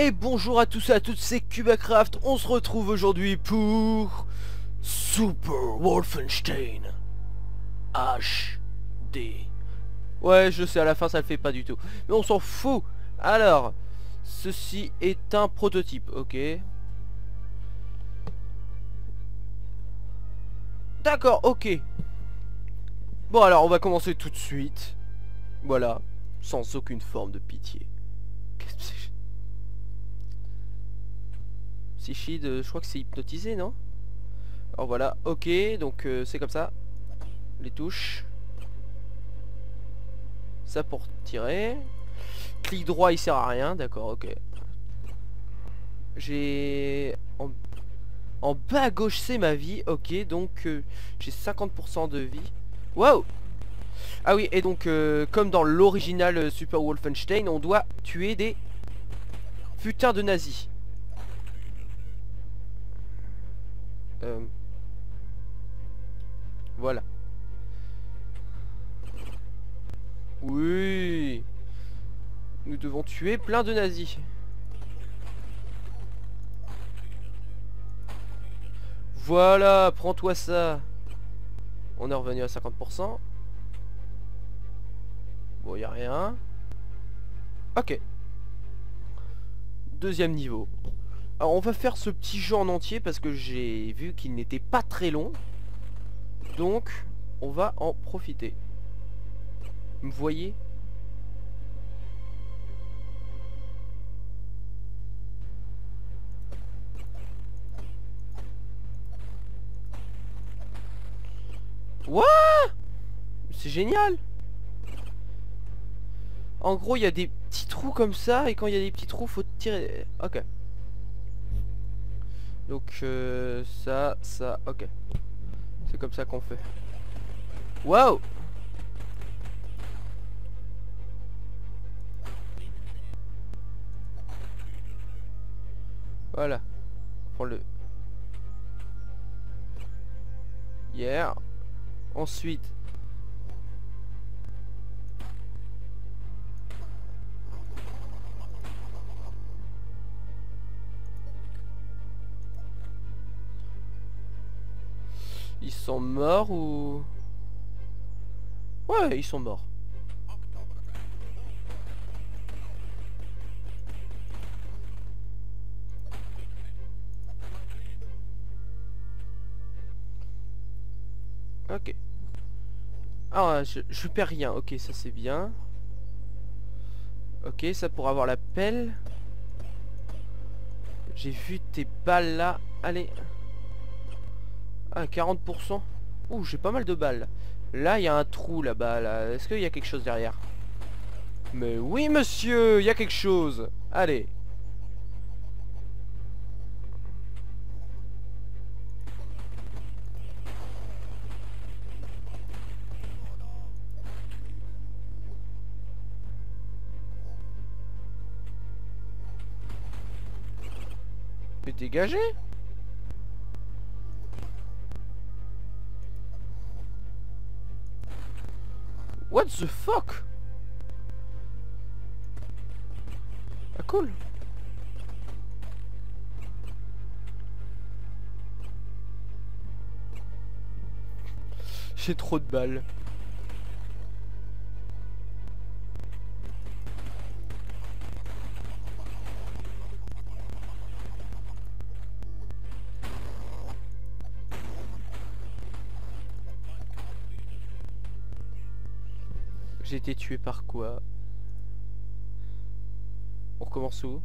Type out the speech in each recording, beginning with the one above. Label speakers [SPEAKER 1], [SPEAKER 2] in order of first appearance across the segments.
[SPEAKER 1] Et bonjour à tous et à toutes, c'est Cubacraft. On se retrouve aujourd'hui pour Super Wolfenstein HD. Ouais, je sais, à la fin ça le fait pas du tout. Mais on s'en fout. Alors, ceci est un prototype, ok. D'accord, ok. Bon alors, on va commencer tout de suite. Voilà, sans aucune forme de pitié. Euh, je crois que c'est hypnotisé, non? Alors voilà, ok, donc euh, c'est comme ça. Les touches. Ça pour tirer. Clic droit, il sert à rien, d'accord, ok. J'ai... En... bas à gauche, c'est ma vie, ok, donc euh, j'ai 50% de vie. Wow Ah oui, et donc, comme dans l'original Super Wolfenstein, on doit tuer des putains de nazis. Euh, voilà. Oui. Nous devons tuer plein de nazis. Voilà, prends-toi ça. On est revenu à 50%. Bon, y a rien. Ok. Deuxième niveau. Alors on va faire ce petit jeu en entier parce que j'ai vu qu'il n'était pas très long. Donc on va en profiter. Vous voyez What C'est génial En gros il y a des petits trous comme ça et quand il y a des petits trous faut tirer... Ok. Donc euh, ça, ça, ok. C'est comme ça qu'on fait. Waouh Voilà. Prend le... Yeah. Ensuite, Ils sont morts ou... Ouais, ils sont morts. Ok. Ah, je, je perds rien. Ok, ça c'est bien. Ok, ça pour avoir la pelle. J'ai vu tes balles là. Allez. Ah, 40%. Ouh, j'ai pas mal de balles. Là, il y a un trou là-bas. Là. Est-ce qu'il y a quelque chose derrière? Mais oui, monsieur, il y a quelque chose. Allez. Mais dégagez What the fuck? Ah cool. J'ai trop de balles J'ai été tué par quoi? On recommence où?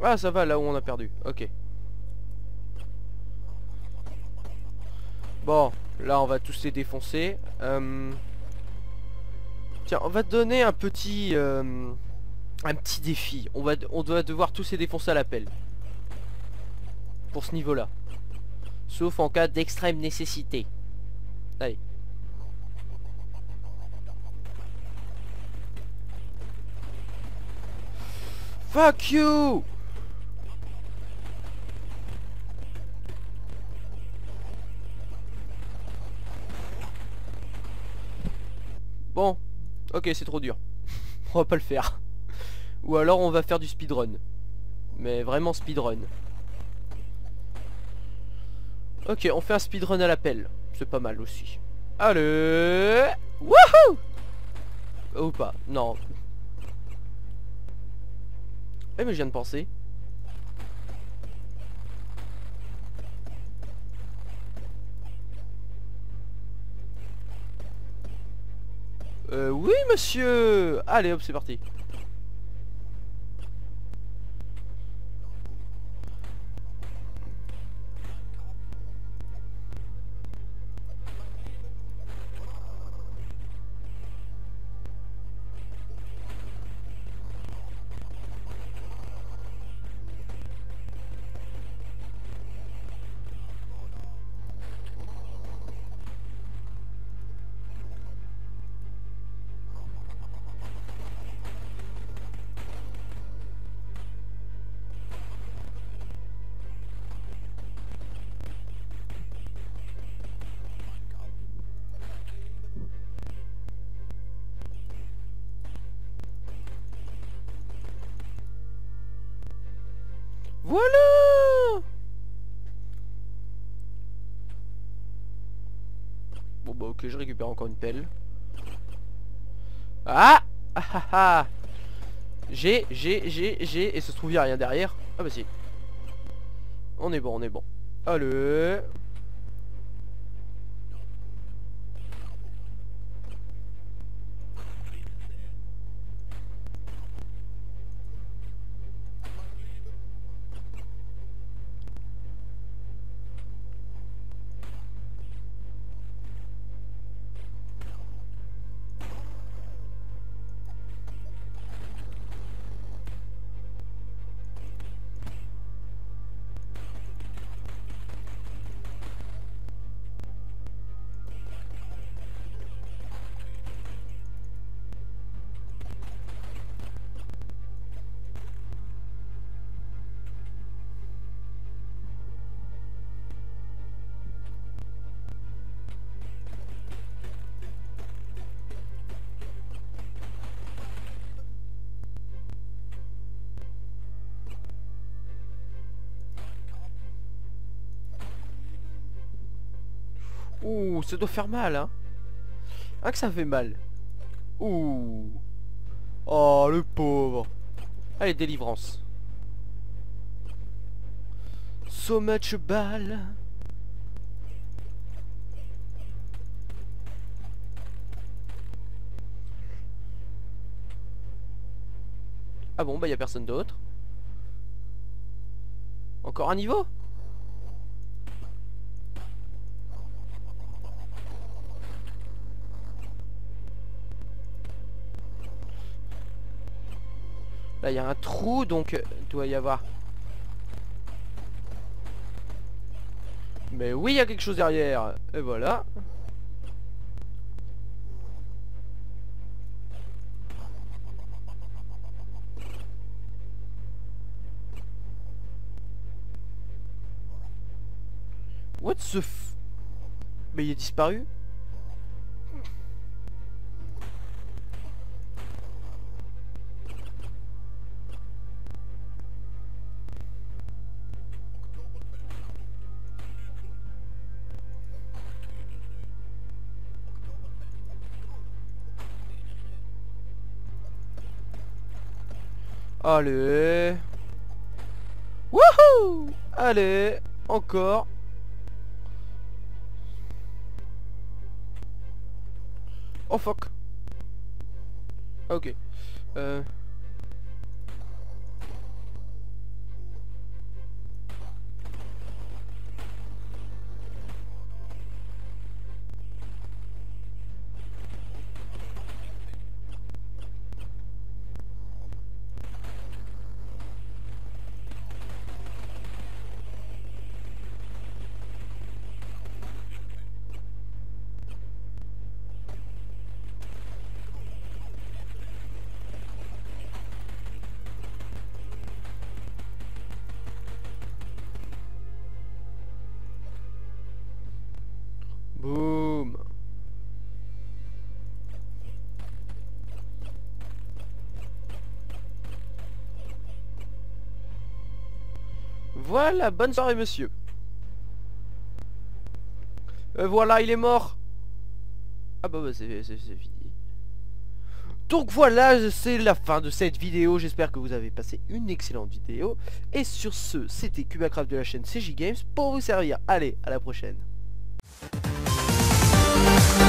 [SPEAKER 1] Ah ça va là où on a perdu, ok. Bon, là on va tous les défoncer. Euh, tiens, on va donner un petit... Euh, un petit défi. On, va, doit devoir tous les défoncer à l'appel. Pour ce niveau-là. Sauf en cas d'extrême nécessité. Allez. Fuck you Bon, ok c'est trop dur. On va pas le faire. Ou alors on va faire du speedrun. Mais vraiment speedrun. Ok, on fait un speedrun à l'appel. C'est pas mal aussi. Allez Wouhou Ou pas, non. Eh mais je viens de penser. Euh, oui monsieur Allez hop c'est parti Voilà. Bon bah ok je récupère encore une pelle. Ah Ah ah ah. J'ai, j'ai, j'ai, j'ai. Et ça se trouve y'a rien derrière. Ah bah si. On est bon, on est bon. Allez Ouh, ça doit faire mal, hein. Ah que ça fait mal. Ouh. Oh, le pauvre. Allez, délivrance. So much ball. Ah bon, bah y a personne d'autre. Encore un niveau? Là, il y a un trou, donc euh, il doit y avoir... Mais oui, il y a quelque chose derrière. Et voilà. What the f... Mais il est disparu Allez. Wouhou. Allez Encore. Oh fuck. Ok. Euh... Boum Voilà, bonne soirée monsieur euh, Voilà, il est mort Ah bah, bah c'est fini donc voilà, c'est la fin de cette vidéo, j'espère que vous avez passé une excellente vidéo. Et sur ce, c'était Cubacraft de la chaîne CJ Games pour vous servir. Allez, à la prochaine. Thank you.